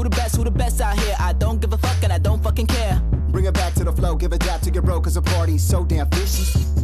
Who the best, who the best out here? I don't give a fuck and I don't fucking care. Bring it back to the flow, give a dap to your bro, cause the party's so damn vicious.